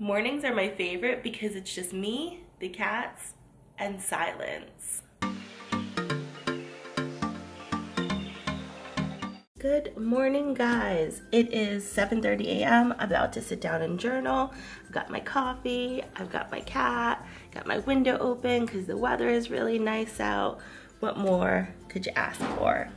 Mornings are my favorite because it's just me, the cats, and silence. Good morning, guys. It is 7.30 a.m. About to sit down and journal. I've got my coffee, I've got my cat, got my window open because the weather is really nice out. What more could you ask for?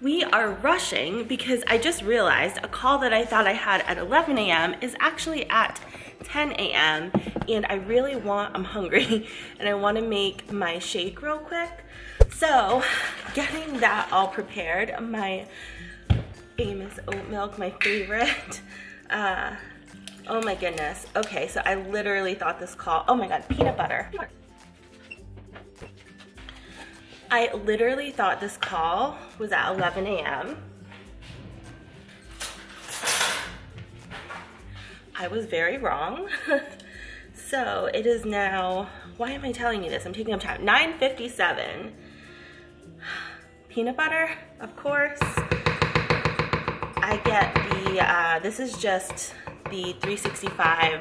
We are rushing because I just realized a call that I thought I had at 11 a.m. is actually at 10 a.m. and I really want, I'm hungry and I want to make my shake real quick. So getting that all prepared, my Amos oat milk, my favorite. Uh, oh my goodness. Okay, so I literally thought this call, oh my God, peanut butter. I literally thought this call was at 11 a.m. I was very wrong. so it is now, why am I telling you this? I'm taking up time. 9.57. Peanut butter, of course. I get the, uh, this is just the 365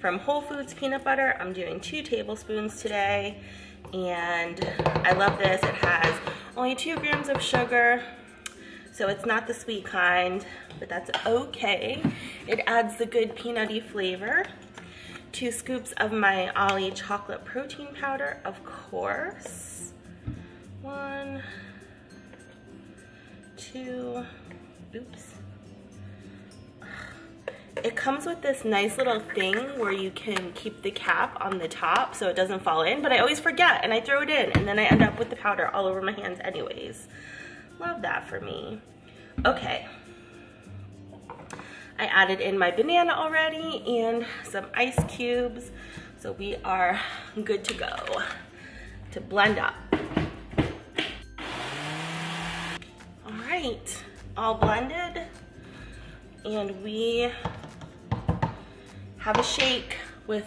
from Whole Foods peanut butter. I'm doing two tablespoons today and I love this. It has only two grams of sugar, so it's not the sweet kind, but that's okay. It adds the good peanutty flavor. Two scoops of my Ollie chocolate protein powder, of course. One, two, oops. It comes with this nice little thing where you can keep the cap on the top so it doesn't fall in, but I always forget and I throw it in and then I end up with the powder all over my hands anyways. Love that for me. Okay. I added in my banana already and some ice cubes. So we are good to go to blend up. All right, all blended. And we have a shake with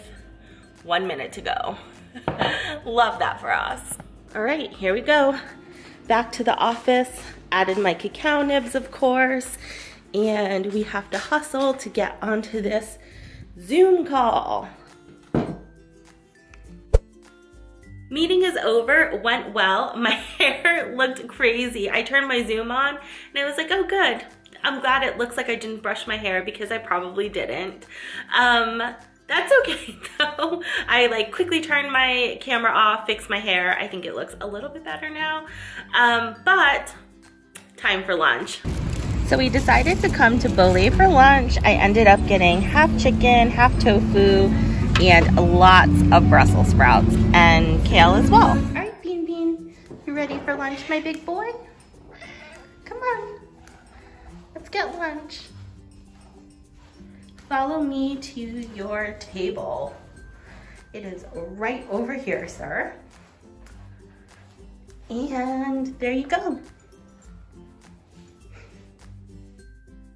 one minute to go. Love that for us. All right, here we go. Back to the office. Added my cacao nibs, of course. And we have to hustle to get onto this Zoom call. Meeting is over, went well. My hair looked crazy. I turned my Zoom on and I was like, oh good, I'm glad it looks like I didn't brush my hair because I probably didn't. Um, that's okay though. I like quickly turned my camera off, fixed my hair. I think it looks a little bit better now. Um, but time for lunch. So we decided to come to Bolay for lunch. I ended up getting half chicken, half tofu, and lots of Brussels sprouts and kale as well. All right, Bean Bean, you ready for lunch, my big boy? Lunch. Follow me to your table. It is right over here, sir. And there you go.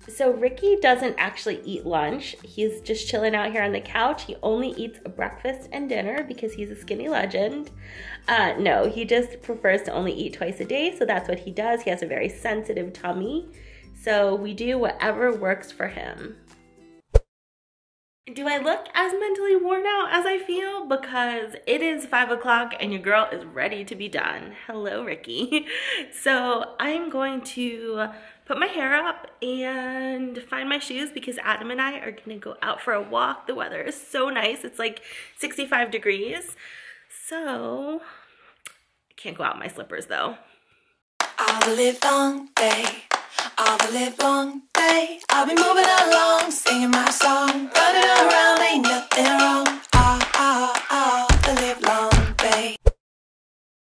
So Ricky doesn't actually eat lunch. He's just chilling out here on the couch. He only eats breakfast and dinner because he's a skinny legend. Uh, no, he just prefers to only eat twice a day. So that's what he does. He has a very sensitive tummy. So we do whatever works for him. Do I look as mentally worn out as I feel? Because it is five o'clock and your girl is ready to be done. Hello, Ricky. So I'm going to put my hair up and find my shoes because Adam and I are gonna go out for a walk. The weather is so nice. It's like 65 degrees. So I can't go out in my slippers though. I will live day all the live long day. I'll be moving along, singing my song, running around, ain't nothing wrong. Ah, ah, ah, the live long day.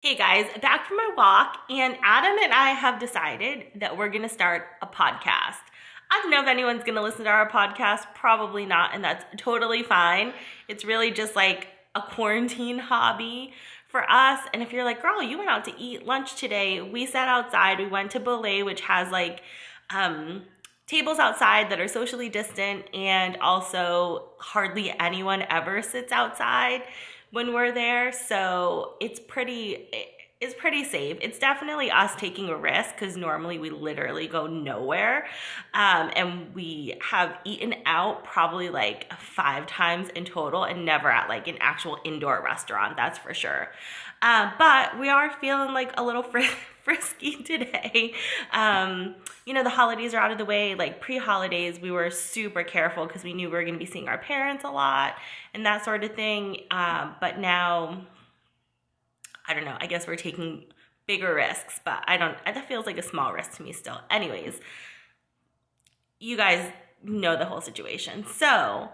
Hey guys, back from my walk, and Adam and I have decided that we're gonna start a podcast. I don't know if anyone's gonna listen to our podcast, probably not, and that's totally fine. It's really just like a quarantine hobby for us. And if you're like, girl, you went out to eat lunch today, we sat outside. We went to Bolay, which has like um, tables outside that are socially distant, and also hardly anyone ever sits outside when we're there. So it's pretty. Is pretty safe. It's definitely us taking a risk because normally we literally go nowhere. Um, and we have eaten out probably like five times in total and never at like an actual indoor restaurant, that's for sure. Uh, but we are feeling like a little fr- frisky today. Um, you know, the holidays are out of the way. Like pre holidays, we were super careful because we knew we were going to be seeing our parents a lot and that sort of thing. Um, but now, I don't know, I guess we're taking bigger risks, but I don't, that feels like a small risk to me still. Anyways, you guys know the whole situation. So,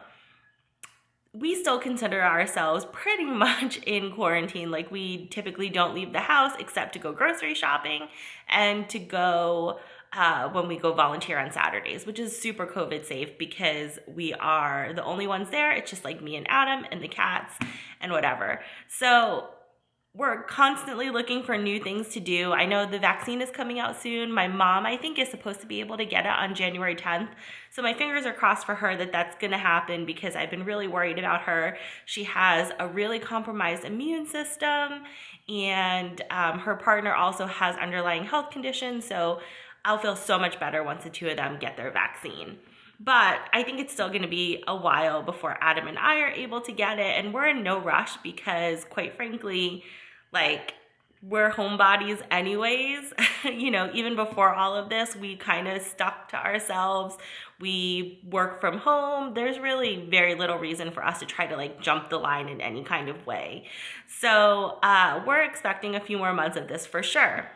we still consider ourselves pretty much in quarantine. Like, we typically don't leave the house except to go grocery shopping and to go uh, when we go volunteer on Saturdays, which is super COVID safe because we are the only ones there. It's just like me and Adam and the cats and whatever. So, we're constantly looking for new things to do. I know the vaccine is coming out soon. My mom, I think, is supposed to be able to get it on January 10th. So my fingers are crossed for her that that's going to happen because I've been really worried about her. She has a really compromised immune system, and um, her partner also has underlying health conditions. So I'll feel so much better once the two of them get their vaccine. But I think it's still going to be a while before Adam and I are able to get it. And we're in no rush because, quite frankly, like we're homebodies anyways. you know, even before all of this, we kind of stuck to ourselves. We work from home. There's really very little reason for us to try to like jump the line in any kind of way. So uh, we're expecting a few more months of this for sure.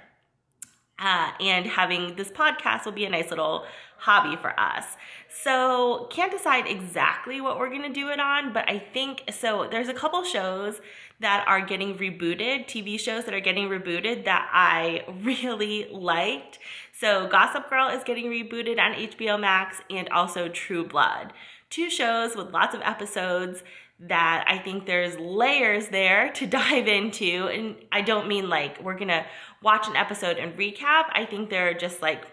Uh, and having this podcast will be a nice little hobby for us. So, can't decide exactly what we're gonna do it on, but I think so. There's a couple shows that are getting rebooted, TV shows that are getting rebooted that I really liked. So, Gossip Girl is getting rebooted on HBO Max and also True Blood. Two shows with lots of episodes that I think there's layers there to dive into. And I don't mean like we're gonna watch an episode and recap. I think there are just like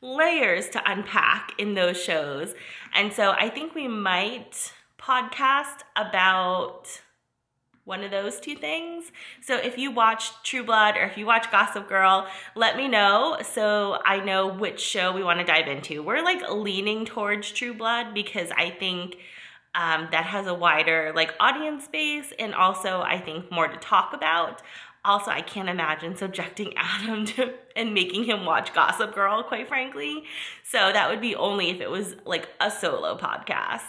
layers to unpack in those shows. And so I think we might podcast about one of those two things. So if you watch True Blood or if you watch Gossip Girl, let me know so I know which show we want to dive into. We're like leaning towards True Blood because I think um, that has a wider like audience base and also I think more to talk about. Also, I can't imagine subjecting Adam to and making him watch Gossip Girl, quite frankly. So that would be only if it was like a solo podcast.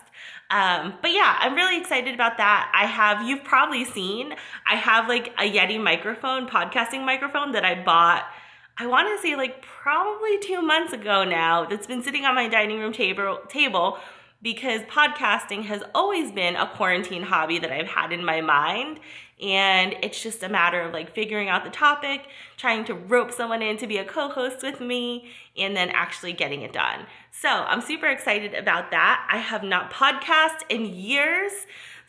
Um, but yeah, I'm really excited about that. I have, you've probably seen, I have like a Yeti microphone, podcasting microphone that I bought. I want to say like probably two months ago now. That's been sitting on my dining room table table because podcasting has always been a quarantine hobby that I've had in my mind. And it's just a matter of like figuring out the topic, trying to rope someone in to be a co host with me, and then actually getting it done. So I'm super excited about that. I have not podcast in years.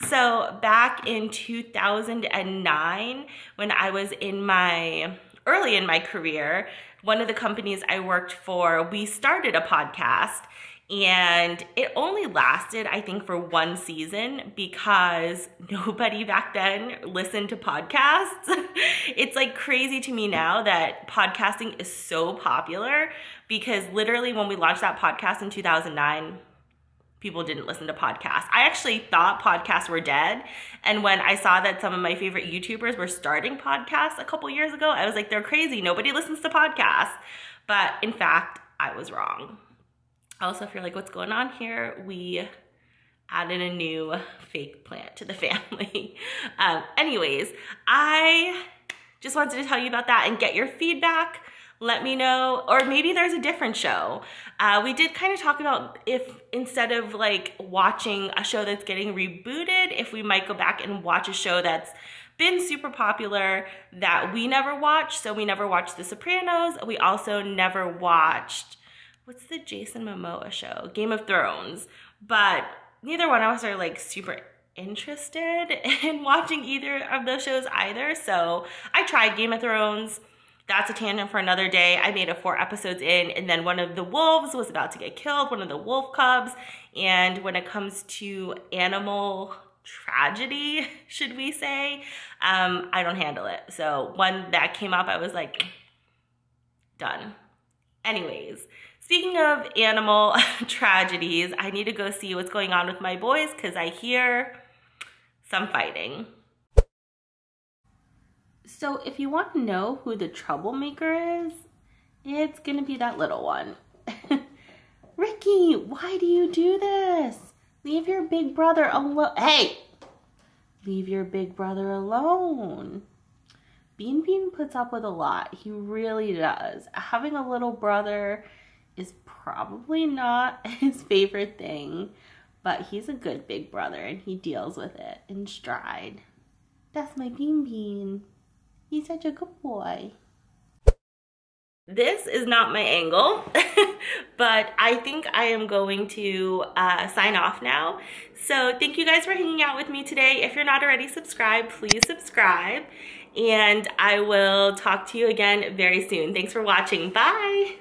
So back in 2009, when I was in my early in my career, one of the companies I worked for, we started a podcast and it only lasted, I think, for one season because nobody back then listened to podcasts. it's like crazy to me now that podcasting is so popular because literally when we launched that podcast in 2009, people didn't listen to podcasts. I actually thought podcasts were dead. And when I saw that some of my favorite YouTubers were starting podcasts a couple years ago, I was like, they're crazy. Nobody listens to podcasts. But in fact, I was wrong. Also, if you're like, what's going on here? We added a new fake plant to the family. um, anyways, I just wanted to tell you about that and get your feedback. Let me know, or maybe there's a different show. Uh, we did kind of talk about if instead of like watching a show that's getting rebooted, if we might go back and watch a show that's been super popular that we never watched. So we never watched The Sopranos. We also never watched what's the Jason Momoa show? Game of Thrones. But neither one of us are like super interested in watching either of those shows either. So I tried Game of Thrones. That's a tangent for another day. I made it four episodes in, and then one of the wolves was about to get killed, one of the wolf cubs. And when it comes to animal tragedy, should we say, um, I don't handle it. So when that came up, I was like, done. Anyways, speaking of animal tragedies, I need to go see what's going on with my boys because I hear some fighting. So if you want to know who the troublemaker is, it's gonna be that little one. Ricky, why do you do this? Leave your big brother alone. Hey! Leave your big brother alone. Bean Bean puts up with a lot. He really does. Having a little brother is probably not his favorite thing, but he's a good big brother and he deals with it in stride. That's my Bean Bean. He's such a good boy. This is not my angle, but I think I am going to uh, sign off now. So thank you guys for hanging out with me today. If you're not already subscribed, please subscribe. And I will talk to you again very soon. Thanks for watching. Bye.